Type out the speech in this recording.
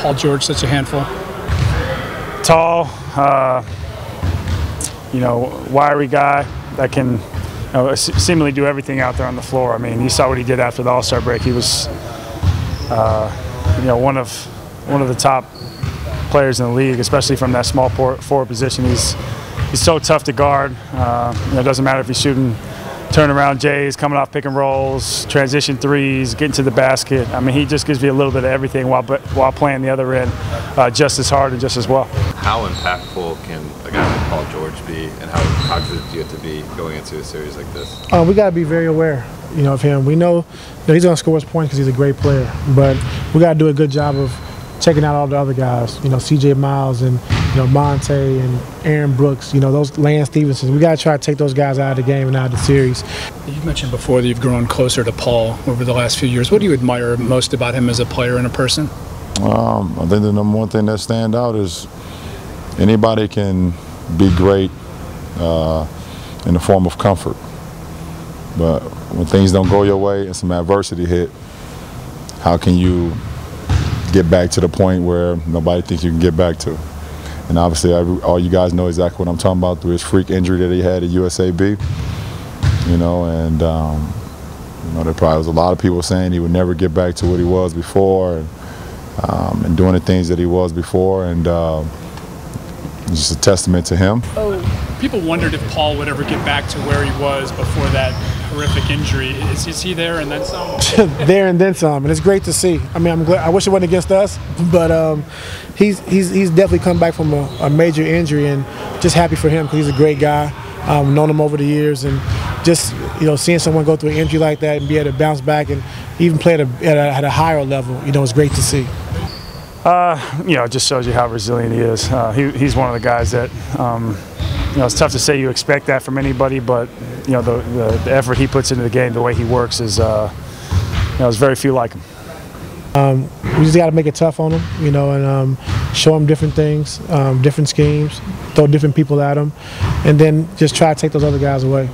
Paul George such a handful? Tall, uh, you know, wiry guy that can you know, seemingly do everything out there on the floor. I mean, you saw what he did after the All Star break. He was, uh, you know, one of one of the top players in the league, especially from that small forward position. He's he's so tough to guard. Uh, you know, it doesn't matter if he's shooting turnaround Jays, coming off pick and rolls, transition threes, getting to the basket. I mean, he just gives you a little bit of everything while while playing the other end uh, just as hard and just as well. How impactful can a guy like Paul George be, and how cognizant do you have to be going into a series like this? Uh, we got to be very aware, you know, of him. We know, you know he's going to score his points because he's a great player, but we got to do a good job of checking out all the other guys. You know, C.J. Miles and you know Monta and Aaron Brooks. You know those Lance Stephenson. We got to try to take those guys out of the game and out of the series. You mentioned before that you've grown closer to Paul over the last few years. What do you admire most about him as a player and a person? Um, I think the number one thing that stand out is anybody can be great uh, in the form of comfort. But when things don't go your way and some adversity hit, how can you get back to the point where nobody thinks you can get back to. And obviously, all you guys know exactly what I'm talking about through his freak injury that he had at USAB. You know, and um, you know there probably was a lot of people saying he would never get back to what he was before, and, um, and doing the things that he was before, and uh, just a testament to him. Oh. People wondered if Paul would ever get back to where he was before that horrific injury. Is, is he there and then some? there and then some, and it's great to see. I mean, I'm glad. I wish it wasn't against us, but um, he's he's he's definitely come back from a, a major injury, and just happy for him because he's a great guy. Um, known him over the years, and just you know, seeing someone go through an injury like that and be able to bounce back and even play at a, at a, at a higher level, you know, it's great to see. Uh, you know, it just shows you how resilient he is. Uh, he, he's one of the guys that um, you know, it's tough to say you expect that from anybody, but you know, the, the, the effort he puts into the game, the way he works is, uh, you know, there's very few like him. Um, we just got to make it tough on him, you know, and um, show him different things, um, different schemes, throw different people at him, and then just try to take those other guys away.